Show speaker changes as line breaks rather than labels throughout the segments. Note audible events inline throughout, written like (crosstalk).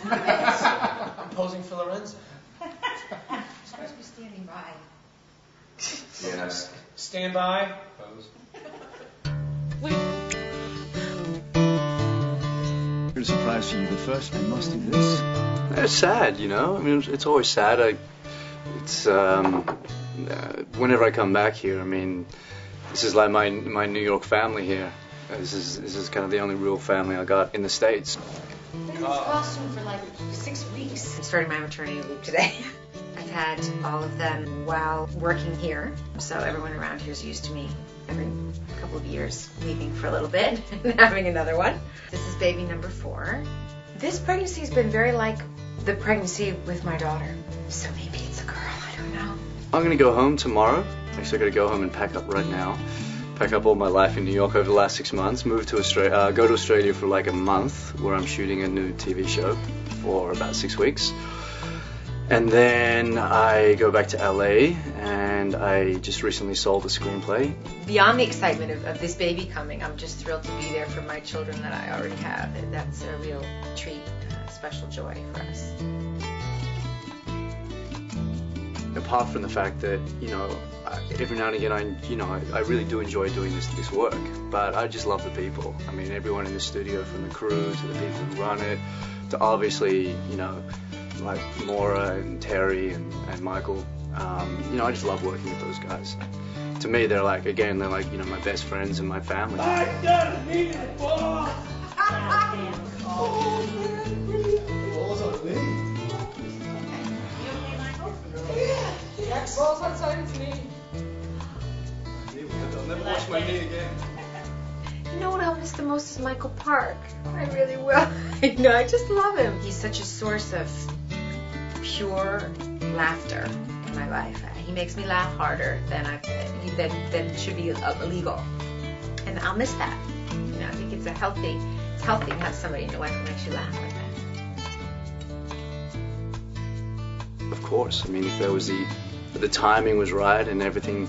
(laughs) I'm posing for Lorenzo.
Supposed to be standing by.
Yes.
Stand by. Pose.
It's a surprise for you the first man must do this.
It's sad, you know. I mean, it's always sad. I, it's um, uh, whenever I come back here. I mean, this is like my my New York family here. This is this is kind of the only real family I got in the states.
Been in this costume for like six weeks. I'm starting my maternity leave today. (laughs) I've had all of them while working here, so everyone around here is used to me every couple of years leaving for a little bit (laughs) and having another one. This is baby number four. This pregnancy has been very like the pregnancy with my daughter, so maybe it's a girl. I don't know.
I'm gonna go home tomorrow. Actually, I gotta go home and pack up right now. Pack up all my life in New York over the last six months. Move to Australia. Uh, go to Australia for like a month, where I'm shooting a new TV show for about six weeks. And then I go back to LA, and I just recently sold a screenplay.
Beyond the excitement of, of this baby coming, I'm just thrilled to be there for my children that I already have. That's a real treat, a special joy for us.
Apart from the fact that you know every now and again I you know I, I really do enjoy doing this this work but I just love the people. I mean everyone in the studio from the crew to the people who run it to obviously you know like Maura and Terry and, and Michael um, you know I just love working with those guys. To me they're like again they're like you know my best friends and my family (laughs)
You know what I'll miss the most is Michael Park. I really will. (laughs) I know, I just love him. He's such a source of pure laughter in my life. He makes me laugh harder than I than than should be illegal, and I'll miss that. You know, I think it's a healthy. It's healthy to have somebody in your life who makes you laugh like that.
Of course. I mean, if there was the the timing was right and everything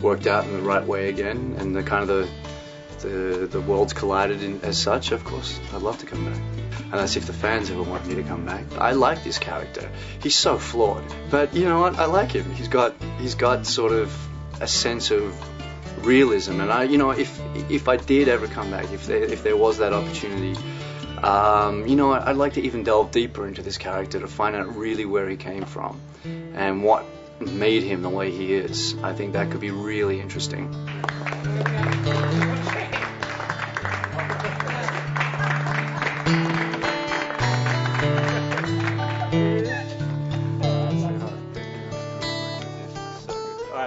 worked out in the right way again, and the kind of the the, the worlds collided in, as such, of course, I'd love to come back. And that's if the fans ever want me to come back. I like this character. He's so flawed, but you know what? I like him. He's got he's got sort of a sense of realism, and I, you know, if if I did ever come back, if there if there was that opportunity, um, you know, I'd like to even delve deeper into this character to find out really where he came from and what made him the way he is. I think that could be really interesting.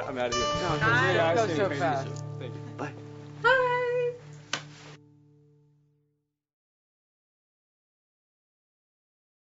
I'm out of here.
Bye.